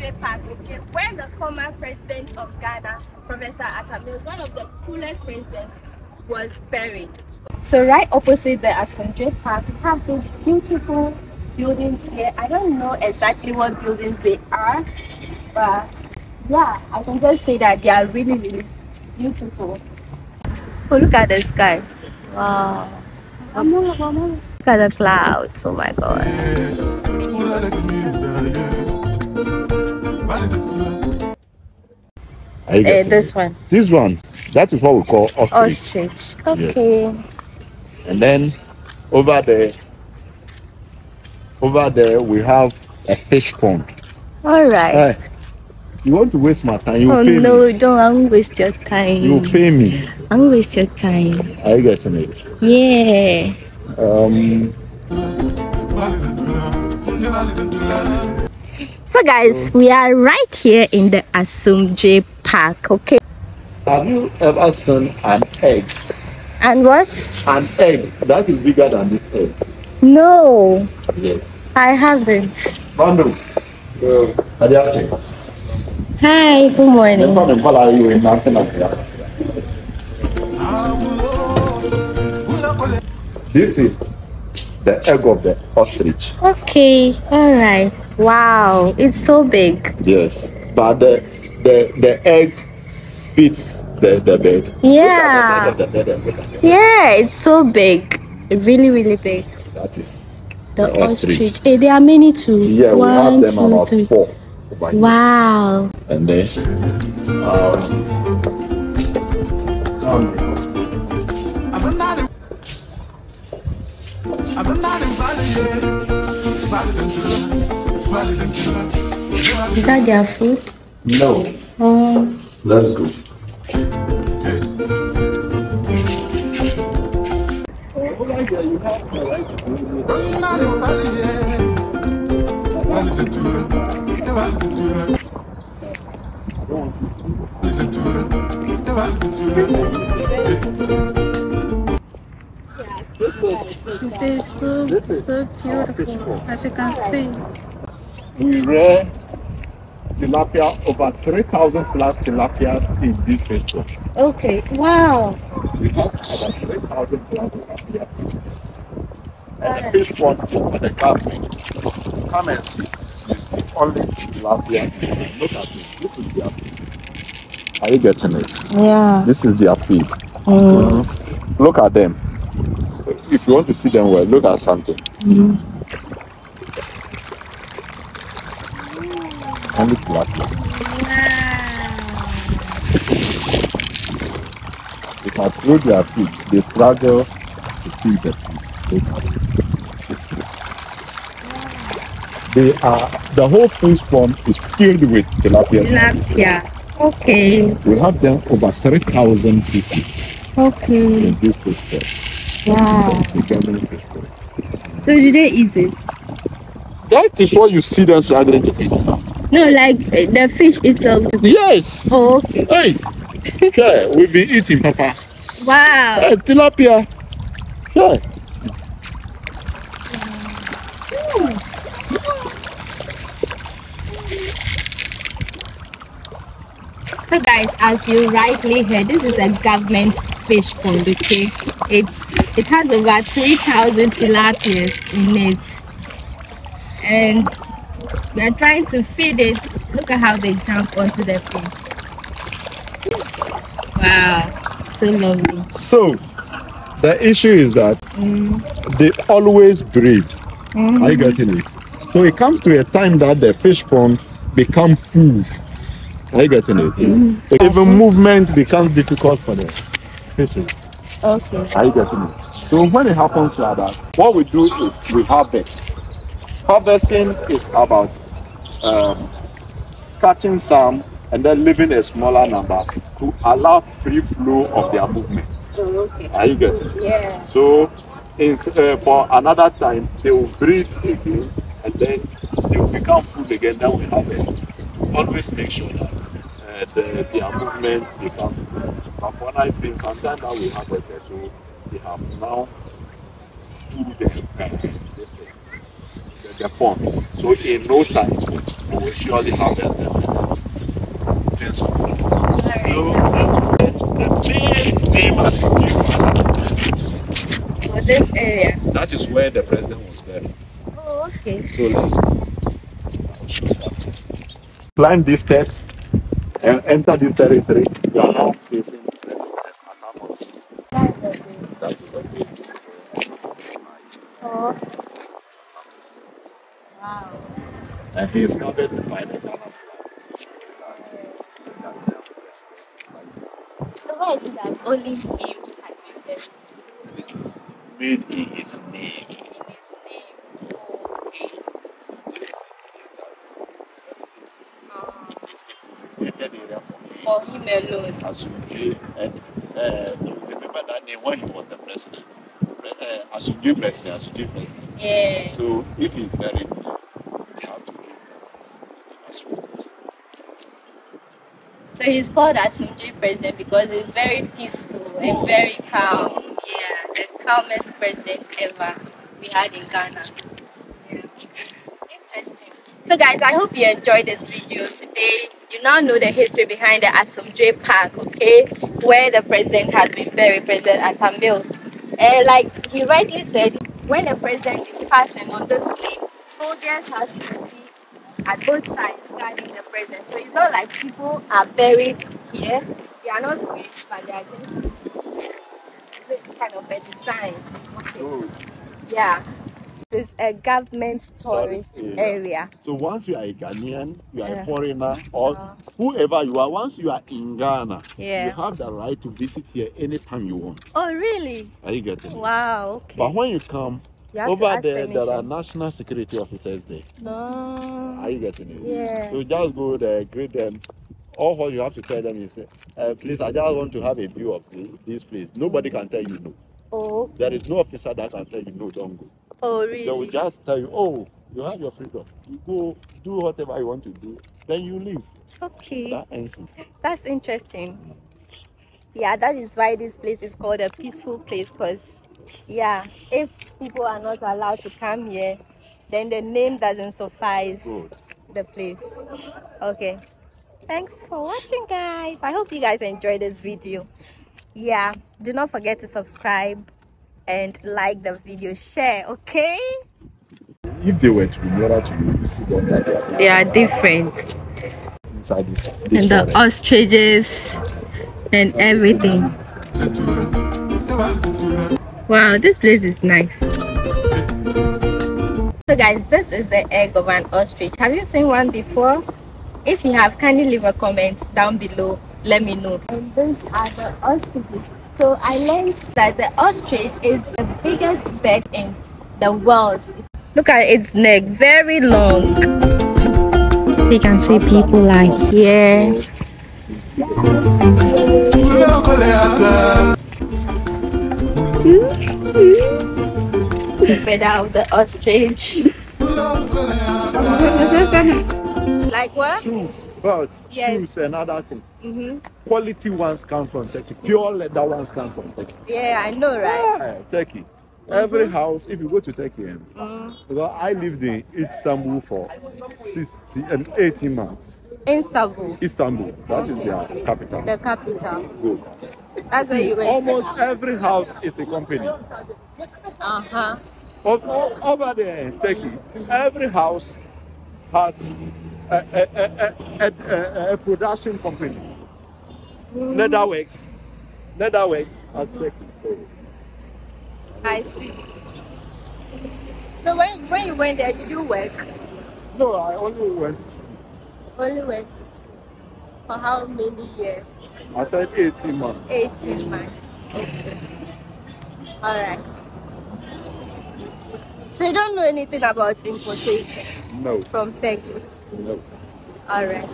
Asomdwe Park, okay, where the former president of Ghana, Professor Atta Mills, one of the coolest presidents, was buried. So right opposite the Asomdwe Park, we have these beautiful buildings here. I don't know exactly what buildings they are, but yeah, I can just say that they are really, really beautiful. Oh, look at the sky. Wow. Look at the clouds. Oh my god. Uh, this one. This one. That is what we call ostrich. Ostrich. Okay. And then over there, over there we have a fish pond. All right. Hey, you want to waste my time? You oh pay no, me. don't I won't waste your time. You pay me. I won't waste your time. Are you getting it? Yeah. Um, So guys, we are right here in the Asomdwe Park, okay? have you ever seen an egg? And what? An egg that is bigger than this egg. No, Yes. I haven't. Manu. Uh, Adiache. Hi, good morning. fun and follow you in nothing like that. This is the egg of the ostrich. Okay, all right. Wow, it's so big. Yes, but the the the egg fits the the bed. Look at the Yeah. size of the bed and look at it. Yeah, it's so big. Really, really big. That is The, The ostrich. ostrich. Eh, there are many too. yeah. We have them two, about three. four. over here. Wow. And then um, um, Is that their food? No, Oh, let's go. She says so, so beautiful, as you can see. We rear tilapia over 3,000 plus tilapias in this fish pond. okay. Wow. We have about 3,000 plus tilapia. And the fish pond the government. Come and see. You see only tilapia. Look at it. This is their feed. Are you getting it? Yeah. This is their feed. Mm. Look at them. If you want to see them well, look at something. Only tilapia. If I throw their feed, they struggle to feed the feed. Look at. They are the whole fish pond is filled with tilapia. Tilapia. Okay. We have them over 3,000 pieces Okay. in this fish pond. Wow. It's a German fish pond. So do they eat it? That is what you see them struggling to eat. No, like eh, the fish itself. Yes. Oh, okay. Hey. Yeah, we've been eating, Papa. Wow. Hey, tilapia. Yeah. So guys, as you rightly heard, this is a government fish pond, okay? It's it has over 3,000 tilapias in it. And we are trying to feed it. Look at how they jump onto the fish. Wow, so lovely. So, the issue is that Mm, they always breed. mm. Are you getting it? So it comes to a time that the fish pond become full. Are you getting it? Even movement becomes difficult for the fishes. Okay. Are you getting it? So when it happens like that, what we do is we harvest. Harvesting is about um, catching some and then leaving a smaller number to allow free flow of their movement. okay. Are you getting it? Yeah. So in, uh, for another time, they will breed again and then they will become full again. Then we harvest. To always make sure that uh, the, their movement becomes full. But for now, it's been some time that we harvested, so they have now full the, uh, this thing, pond. So in no time, we will surely have the, the. So uh, the, the main name as For this area. that is where the president was buried. Oh, okay. So let's climb these steps and enter this territory. You are now facing the Atta Mills. That's the way. That is the way. Oh. Wow. And he is covered by the Ghana flag. So why is it that only him has been buried It is made in his name. in his name? Oh, okay. This is it is it is a designated area for him. for him alone. Asunju, and uh, you remember that name when he was the president. Pre- Uh, Asunju president, Asunju president. Yeah. So if he's buried, they have to give him his name as well. So he's called Asunji president because he's very peaceful and very calm. Yeah, the calmest president ever we had in Ghana. Yeah. Interesting. So guys, I hope you enjoyed this video today. You now know the history behind the Asomdwe Park, okay? Where the president has been buried, President Atta Mills. And like he rightly said, when the president is passing on the sleep, soldiers has to be at both sides guarding the president. So it's not like people are buried here. They are not rich, but they are just kind of a design. Okay. Yeah. This is a government tourist area. area. so once you are a Ghanaian, you are Yeah. a foreigner, or Uh, whoever you are, once you are in Ghana, you have the right to visit here anytime you want. Oh, really? Are you getting? Wow. Okay. But when you come You have to over there, there are national security officers there. No. Are you getting it? Yeah. So just go there, greet them. All what you have to tell them is, uh, please, I just want to have a view of the, this place. Nobody can tell you no. Oh. There is no officer that can tell you no, don't go. Oh, really? They will just tell you, oh, you have your freedom. You go do whatever you want to do. Then you leave. Okay. That ends it. That's interesting. Yeah, that is why this place is called a peaceful place because, yeah, if people are not allowed to come here, then the name doesn't suffice Good. the place. Okay. Thanks for watching, guys. I hope you guys enjoyed this video. Yeah, do not forget to subscribe and like the video, share, okay? If they were to be nearer to you, you see them that they are They are different. inside this, And this the ostriches and everything. Wow, this place is nice. So guys, this is the egg of an ostrich. Have you seen one before? If you have, kindly leave a comment down below. Let me know. And these are the ostriches. So I learned that the ostrich is the biggest bird in the world. Look at its neck, very long. So you can see people like here. You see them. the feather of the ostrich. like what? Shoes, belt, Yes. shoes, and other things. hmm Quality ones come from Turkey. Pure leather ones come from Turkey. Yeah, I know, right? Yeah, Turkey. Every house, if you go to Turkey, Mm. because I lived in Istanbul for 60 and 18 months. Istanbul, Istanbul, that is their capital. the capital. Good. That's where you went. Almost every house is a company. Uh huh. O- o- Over there in Turkey, every house has a, a, a, a, production company. Leatherworks. Leatherworks at Turkey. I see. So when when you went there, did you work? No, I only went to school. Only went to school. For how many years? I said 18 months. 18 months. Okay. All right. So you don't know anything about importation No, from Turkey? no. All right.